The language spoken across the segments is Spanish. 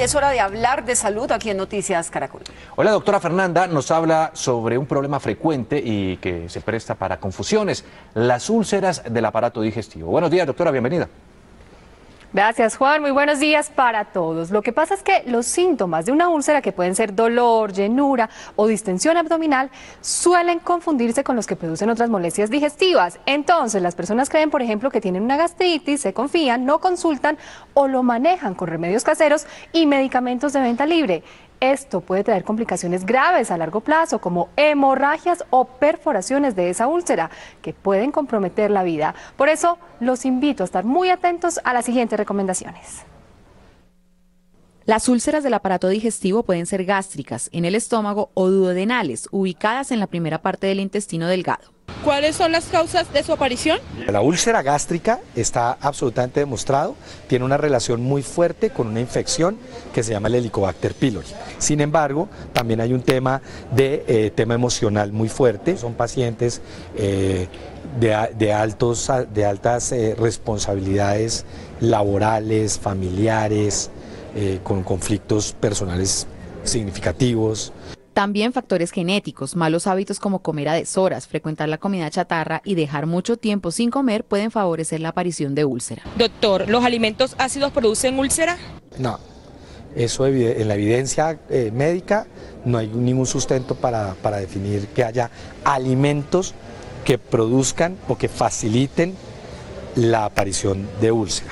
y es hora de hablar de salud aquí en Noticias Caracol. Hoy la doctora Fernanda nos habla sobre un problema frecuente y que se presta para confusiones, las úlceras del aparato digestivo. Buenos días, doctora, bienvenida. Gracias Juan, muy buenos días para todos. Lo que pasa es que los síntomas de una úlcera que pueden ser dolor, llenura o distensión abdominal suelen confundirse con los que producen otras molestias digestivas. Entonces las personas creen, por ejemplo, que tienen una gastritis, se confían, no consultan o lo manejan con remedios caseros y medicamentos de venta libre. Esto puede traer complicaciones graves a largo plazo como hemorragias o perforaciones de esa úlcera que pueden comprometer la vida. Por eso los invito a estar muy atentos a las siguientes recomendaciones. Las úlceras del aparato digestivo pueden ser gástricas, en el estómago o duodenales, ubicadas en la primera parte del intestino delgado. ¿Cuáles son las causas de su aparición? La úlcera gástrica está absolutamente demostrado, tiene una relación muy fuerte con una infección que se llama el Helicobacter pylori. Sin embargo, también hay un tema de eh, tema emocional muy fuerte, son pacientes eh, de, altos, de altas eh, responsabilidades laborales, familiares, con conflictos personales significativos. También factores genéticos, malos hábitos como comer a deshoras, frecuentar la comida chatarra y dejar mucho tiempo sin comer pueden favorecer la aparición de úlcera. Doctor, ¿los alimentos ácidos producen úlcera? No, eso en la evidencia eh, médica no hay ningún sustento para, definir que haya alimentos que produzcan o que faciliten la aparición de úlcera.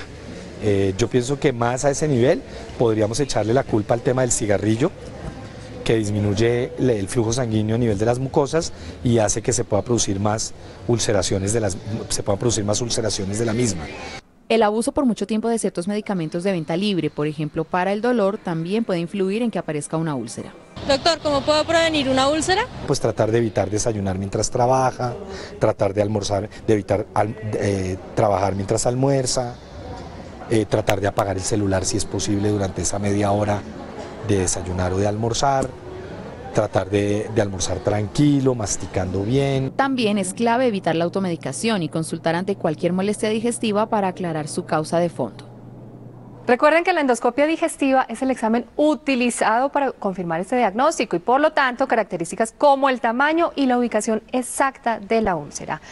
Eh, yo pienso que más a ese nivel podríamos echarle la culpa al tema del cigarrillo, que disminuye el flujo sanguíneo a nivel de las mucosas y hace que se pueda producir más ulceraciones de las se puedan producir más ulceraciones de la misma. El abuso por mucho tiempo de ciertos medicamentos de venta libre, por ejemplo para el dolor, también puede influir en que aparezca una úlcera. Doctor, ¿cómo puedo prevenir una úlcera? Pues tratar de evitar desayunar mientras trabaja, tratar de almorzar, de evitar eh, trabajar mientras almuerza, eh, tratar de apagar el celular si es posible durante esa media hora de desayunar o de almorzar, tratar de, almorzar tranquilo, masticando bien. También es clave evitar la automedicación y consultar ante cualquier molestia digestiva para aclarar su causa de fondo. Recuerden que la endoscopia digestiva es el examen utilizado para confirmar este diagnóstico y por lo tanto características como el tamaño y la ubicación exacta de la úlcera.